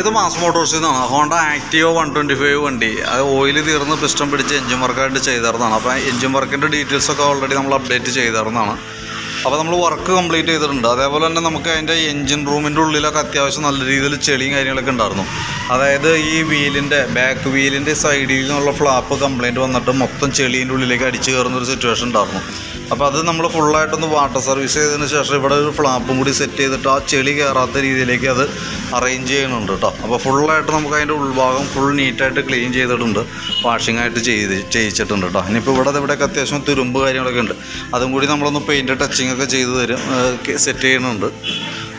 ഇത് മാസ് മോട്ടോഴ്സിൽ നിന്നാണ് ഹോണ്ട ആക്റ്റീവോ വൺ ട്വന്റി ഫൈവ് വണ്ടി. അത് ഓയിൽ തീർന്ന് പിസ്റ്റം പിടിച്ച് എഞ്ചിൻ വർക്കായിട്ട് ചെയ്തിരുന്നതാണ്. അപ്പോൾ എഞ്ചിൻ വർക്കിന്റെ ഡീറ്റെയിൽസ് ഒക്കെ ഓൾറെഡി നമ്മൾ അപ്ഡേറ്റ് ചെയ്തിരുന്നതാണ്. അപ്പോൾ നമ്മൾ വർക്ക് കംപ്ലീറ്റ് ചെയ്തിട്ടുണ്ട്. അതേപോലെ തന്നെ നമുക്ക് അതിന്റെ എഞ്ചിൻ റൂമിന്റെ ഉള്ളിലൊക്കെ അത്യാവശ്യം നല്ല രീതിയിൽ ചെളിയും കാര്യങ്ങളൊക്കെ ഉണ്ടായിരുന്നു. അതായത് ഈ വീലിന്റെ ബാക്ക് വീലിന്റെ സൈഡിൽ നിന്നുള്ള ഫ്ലാപ്പ് കംപ്ലയിന്റ് വന്നിട്ട് മൊത്തം ചെളീന്റെ ഉള്ളിലേക്ക് അടിച്ചു കയറുന്ന ഒരു സിറ്റുവേഷൻ ഉണ്ടായിരുന്നു. അപ്പോൾ അത് നമ്മൾ ഫുള്ളായിട്ടൊന്ന് വാട്ടർ സർവീസ് ചെയ്തതിന് ശേഷം ഇവിടെ ഒരു ഫ്ലാപ്പും കൂടി സെറ്റ് ചെയ്തിട്ട് ആ ചെളി കയറാത്ത രീതിയിലേക്ക് അത് അറേഞ്ച് ചെയ്യുന്നുണ്ട് കേട്ടോ അപ്പോൾ ഫുള്ളായിട്ട് നമുക്ക് അതിന്റെ ഉൾഭാഗം ഫുൾ നീറ്റായിട്ട് ക്ലീൻ ചെയ്തിട്ടുണ്ട്. വാഷിംഗ് ആയിട്ട് ചെയ്ത് ചെയ്യിച്ചിട്ടുണ്ട് കേട്ടോ ഇനിയിപ്പോൾ ഇവിടെ ഇവിടെയൊക്കെ അത്യാവശ്യം തുരുമ്പ് കാര്യങ്ങളൊക്കെ ഉണ്ട്. അതും കൂടി നമ്മളൊന്ന് പെയിന്റ് ടച്ചിങ് ഒക്കെ ചെയ്ത് തരും സെറ്റ് ചെയ്യുന്നുണ്ട്.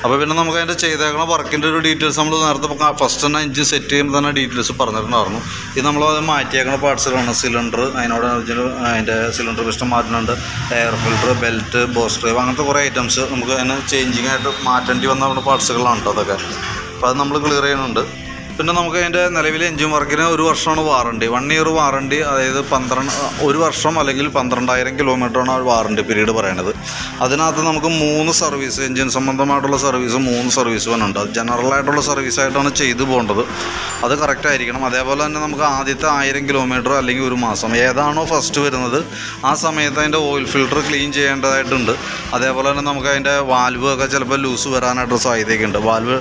അപ്പോൾ പിന്നെ നമുക്ക് അതിന്റെ ചെയ്തേക്കണ വർക്കിന്റെ ഒരു ഡീറ്റെയിൽസ് നമ്മൾ നേരത്തെ ഫസ്റ്റ് തന്നെ എഞ്ചിൻ സെറ്റ് ചെയ്യുമ്പോൾ തന്നെ ഡീറ്റെയിൽസ് പറഞ്ഞിട്ടുണ്ടായിരുന്നു. ഇത് നമ്മൾ അത് മാറ്റിയേക്കണ പാർട്സുകളാണ് സിലിണ്ടർ അതിനോട് അതിന്റെ സിലിണ്ടർ പിസ്റ്റം മാറ്റുന്നുണ്ട്. എയർ ഫിൽട്ടർ ബെൽറ്റ് ബോസ് ഡ്രൈവ് അങ്ങനത്തെ കുറേ ഐറ്റംസ് നമുക്ക് അതിന് ചേഞ്ചിങ് ആയിട്ട് മാറ്റേണ്ടി വന്ന പാർട്സുകളാണ് കേട്ടോ അതൊക്കെ. അപ്പോൾ അത് നമ്മൾ ക്ലിയർ ചെയ്യുന്നുണ്ട്. പിന്നെ നമുക്ക് അതിന്റെ നിലവിലെ എഞ്ചിൻ വർക്കിന് ഒരു വർഷമാണ് വാറണ്ടി വൺ ഇയർ വാറണ്ടി അതായത് പന്ത്രണ്ട് ഒരു വർഷം അല്ലെങ്കിൽ പന്ത്രണ്ടായിരം കിലോമീറ്ററാണ് വാറണ്ടി പീരീഡ് പറയണത്. അതിനകത്ത് നമുക്ക് മൂന്ന് സർവീസ് എഞ്ചിൻ സംബന്ധമായിട്ടുള്ള സർവീസ് മൂന്ന് സർവീസ് വന്നുണ്ട് അത് ജനറൽ ആയിട്ടുള്ള സർവീസ് ആയിട്ടാണ് ചെയ്തു പോകേണ്ടത്. അത് കറക്റ്റ് ആയിരിക്കണം. അതേപോലെ തന്നെ നമുക്ക് ആദ്യത്തെ ആയിരം കിലോമീറ്റർ അല്ലെങ്കിൽ ഒരു മാസം ഏതാണോ ഫസ്റ്റ് വരുന്നത് ആ സമയത്ത് അതിന്റെ ഓയിൽ ഫിൽട്ടർ ക്ലീൻ ചെയ്യേണ്ടതായിട്ടുണ്ട്. അതേപോലെ തന്നെ നമുക്ക് അതിന്റെ വാൽവ് ഒക്കെ ചിലപ്പോൾ ലൂസ് വരാനായിട്ട് സാധ്യതയൊക്കെ ഉണ്ട്. വാൽവ്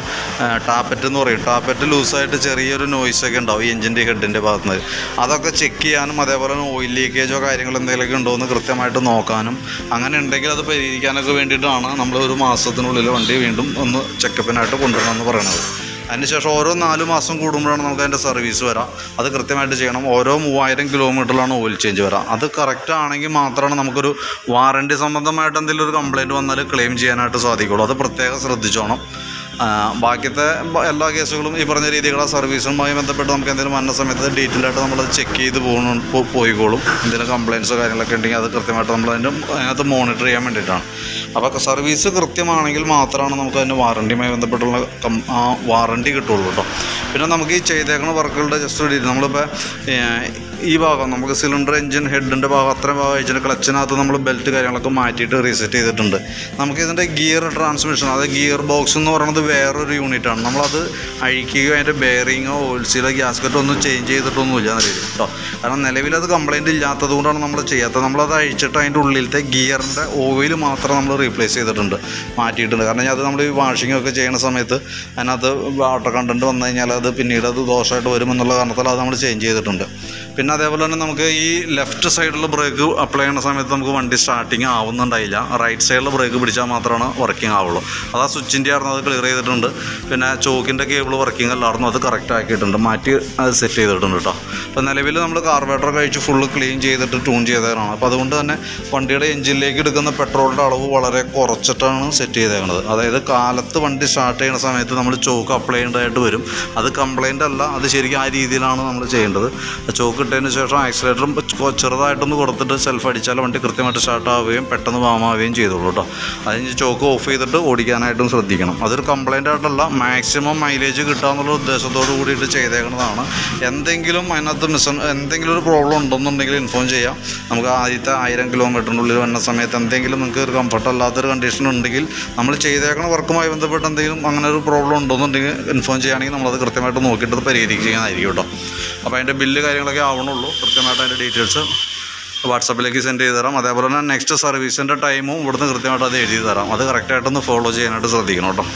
ടാപ്പറ്റ് എന്ന് പറയും. ടാപ്പറ്റ് ലൂസായിട്ട് ചെറിയൊരു നോയ്സ് ഒക്കെ ഉണ്ടാവും ഈ എഞ്ചിന്റെ ഹെഡിന്റെ ഭാഗത്ത് നിന്ന്. അതൊക്കെ ചെക്ക് ചെയ്യാനും അതേപോലെ ഓയിൽ ലീക്കേജോ കാര്യങ്ങളോ എന്തെങ്കിലുമൊക്കെ ഉണ്ടോ എന്ന് കൃത്യമായിട്ട് നോക്കാനും. അങ്ങനെ ഉണ്ടെങ്കിൽ അത് പരിഹരിക്കാനൊക്കെ വേണ്ടിയിട്ടാണ് നമ്മൾ ഒരു മാസത്തിനുള്ളിൽ വണ്ടി വീണ്ടും ഒന്ന് ചെക്കപ്പിനായിട്ട് കൊണ്ടുവരണമെന്ന് പറയുന്നത് അതിനുശേഷം ഓരോ നാല് മാസം കൂടുമ്പോഴാണ് നമുക്ക് അതിന്റെ സർവീസ് വരാം. അത് കൃത്യമായിട്ട് ചെയ്യണം. ഓരോ മൂവായിരം കിലോമീറ്ററിലാണ് ഓയിൽ ചേഞ്ച് വരാം. അത് കറക്റ്റ് ആണെങ്കിൽ മാത്രമാണ് നമുക്കൊരു വാറണ്ടി സംബന്ധമായിട്ട് എന്തെങ്കിലും ഒരു കംപ്ലയിന്റ് വന്നാൽ ക്ലെയിം ചെയ്യാനായിട്ട് സാധിക്കുള്ളൂ. അത് പ്രത്യേകം ശ്രദ്ധിച്ചോണം. ബാക്കിയത്തെ എല്ലാ കേസുകളും ഈ പറഞ്ഞ രീതിയിലുള്ള സർവീസുമായി ബന്ധപ്പെട്ട് നമുക്ക് എന്തെങ്കിലും വന്ന സമയത്ത് ഡീറ്റെയിൽ ആയിട്ട് നമ്മളത് ചെക്ക് ചെയ്ത് പോകണം പോയിക്കോളും. എന്തെങ്കിലും കംപ്ലയിൻസോ കാര്യങ്ങളൊക്കെ ഉണ്ടെങ്കിൽ അത് കൃത്യമായിട്ട് നമ്മൾ അതിന്റെ അതിനകത്ത് മോണിറ്റർ ചെയ്യാൻ വേണ്ടിയിട്ടാണ്. അപ്പോൾ സർവീസ് കൃത്യമാണെങ്കിൽ മാത്രമാണ് നമുക്ക് അതിന്റെ വാറണ്ടിയുമായി ബന്ധപ്പെട്ടുള്ള വാറണ്ടി കിട്ടുള്ളൂ കേട്ടോ. പിന്നെ നമുക്ക് ഈ ചെയ്തേക്കുന്ന വർക്കുകളുടെ ജസ്റ്റ് ഡീറ്റെയിൽ നമ്മളിപ്പോൾ ഈ ഭാഗം നമുക്ക് സിലിണ്ടർ എഞ്ചിൻ ഹെഡിന്റെ ഭാഗം അത്രയും ഭാഗം അയച്ചിട്ട് ക്ലച്ചിനകത്ത് നമ്മൾ ബെൽറ്റ് കാര്യങ്ങളൊക്കെ മാറ്റിയിട്ട് റീസെറ്റ് ചെയ്തിട്ടുണ്ട്. നമുക്ക് ഇതിന്റെ ഗിയർ ട്രാൻസ്മിഷൻ അതായത് ഗിയർ ബോക്സ് എന്ന് പറയുന്നത് വേറൊരു യൂണിറ്റാണ് നമ്മളത് അഴിക്കുകയോ അതിന്റെ ബെയറിങ്ങോ ഓയിൽ സീലോ ഗ്യാസ്കറ്റോ ഒന്നും ചേഞ്ച് ചെയ്തിട്ടൊന്നുമില്ല നിലവിൽ കേട്ടോ കാരണം നിലവിലത് കംപ്ലയിന്റ് ഇല്ലാത്തത് കൊണ്ടാണ് നമ്മൾ ചെയ്യാത്തത്. നമ്മളത് അഴിച്ചിട്ട് അതിന്റെ ഉള്ളിലത്തെ ഗിയറിന്റെ ഓയിൽ മാത്രം നമ്മൾ റീപ്ലേസ് ചെയ്തിട്ടുണ്ട് മാറ്റിയിട്ടുണ്ട്. കാരണം അത് നമ്മൾ ഈ വാഷിംഗ് ഒക്കെ ചെയ്യുന്ന സമയത്ത് അതിനകത്ത് വാട്ടർ കണ്ടന്റ് വന്നു കഴിഞ്ഞാൽ അത് പിന്നീട് അത് ദോഷമായിട്ട് വരുമെന്നുള്ള കാരണത്താൽ അത് നമ്മൾ ചേഞ്ച് ചെയ്തിട്ടുണ്ട്. പിന്നെ അതേപോലെ തന്നെ നമുക്ക് ഈ ലെഫ്റ്റ് സൈഡിലുള്ള ബ്രേക്ക് അപ്ലൈ ചെയ്യുന്ന സമയത്ത് നമുക്ക് വണ്ടി സ്റ്റാർട്ടിങ് ആവുന്നുണ്ടായില്ല. റൈറ്റ് സൈഡിൽ ബ്രേക്ക് പിടിച്ചാൽ മാത്രമാണ് വർക്കിംഗ് ആവുള്ളൂ. അത് ആ സ്വിച്ചിന്റെ ആയിരുന്നു അത് ക്ലിയർ ചെയ്തിട്ടുണ്ട്. പിന്നെ ചോക്കിന്റെ കേബിൾ വർക്കിംഗ് അല്ലായിരുന്നു അത് കറക്റ്റ് ആക്കിയിട്ടുണ്ട്. മാറ്റി അത് സെറ്റ് ചെയ്തിട്ടുണ്ട് കേട്ടോ അപ്പോൾ നിലവിൽ നമ്മൾ കാർബേറ്റർ കഴിച്ച് ഫുള്ള് ക്ലീൻ ചെയ്തിട്ട് ട്യൂൺ ചെയ്തതാണ് അപ്പോൾ അതുകൊണ്ട് തന്നെ വണ്ടിയുടെ എഞ്ചിനിലേക്ക് എടുക്കുന്ന പെട്രോളിന്റെ അളവ് വളരെ കുറച്ചിട്ടാണ് സെറ്റ് ചെയ്തേക്കുന്നത് അതായത് കാലത്ത് വണ്ടി സ്റ്റാർട്ട് ചെയ്യുന്ന സമയത്ത് നമ്മൾ ചോക്ക് അപ്ലൈ ചെയ്യേണ്ടതായിട്ട് വരും. അത് കംപ്ലൈന്റ് അല്ല അത് ശരിക്കും ആ രീതിയിലാണ് നമ്മൾ ചെയ്യേണ്ടത്. ചോക്ക് ഇട്ടതിന് ശേഷം ആക്സിലേറ്ററും ചെറുതായിട്ടൊന്ന് കൊടുത്തിട്ട് സെൽഫ് അടിച്ചാൽ വണ്ടി കൃത്യമായിട്ട് സ്റ്റാർട്ടാവുകയും പെട്ടെന്ന് വാമാവുകയും ചെയ്തോളൂ കേട്ടോ അതിന് ചോക്ക് ഓഫ് ചെയ്തിട്ട് ഓടിക്കാനായിട്ടും ശ്രദ്ധിക്കണം. അതൊരു കംപ്ലൈന്റ് ആയിട്ടല്ല മാക്സിമം മൈലേജ് കിട്ടാമെന്നുള്ള ഉദ്ദേശത്തോട് കൂടിയിട്ട് ചെയ്തേക്കുന്നതാണ്. എന്തെങ്കിലും അതിനകത്ത് മിസ് എന്തെങ്കിലും ഒരു പ്രോബ്ലം ഉണ്ടെന്നുണ്ടെങ്കിൽ ഇൻഫോം ചെയ്യാം. നമുക്ക് ആദ്യത്തെ ആയിരം കിലോമീറ്ററിനുള്ളിൽ വന്ന സമയത്ത് എന്തെങ്കിലും നിങ്ങൾക്ക് ഒരു കംഫർട്ട് അല്ലാത്തൊരു കണ്ടീഷൻ ഉണ്ടെങ്കിൽ നമ്മൾ ചെയ്തേക്കുന്ന വർക്കുമായി ബന്ധപ്പെട്ട് എന്തെങ്കിലും അങ്ങനെ ഒരു പ്രോബ്ലം ഉണ്ടെന്നുണ്ടെങ്കിൽ ഇൻഫോം ചെയ്യുകയാണെങ്കിൽ നമ്മളത് കൃത്യമായിട്ട് നോക്കിയിട്ട് പരിഹരിക്കുകയായിരിക്കും കേട്ടോ അപ്പോൾ അതിന്റെ ബില്ല് കാര്യങ്ങളൊക്കെ ആവണുള്ളൂ. കൃത്യമായിട്ട് അതിന്റെ ഡീറ്റെയിൽസ് വാട്സപ്പിലേക്ക് സെൻഡ് ചെയ്ത് തരാം. അതേപോലെ തന്നെ നെക്സ്റ്റ് സർവീസിന്റെ ടൈമും ഇവിടുന്ന് കൃത്യമായിട്ട് അത് എഴുതി തരാം. അത് കറക്റ്റായിട്ടൊന്ന് ഫോളോ ചെയ്യാനായിട്ട് ശ്രദ്ധിക്കണം കേട്ടോ.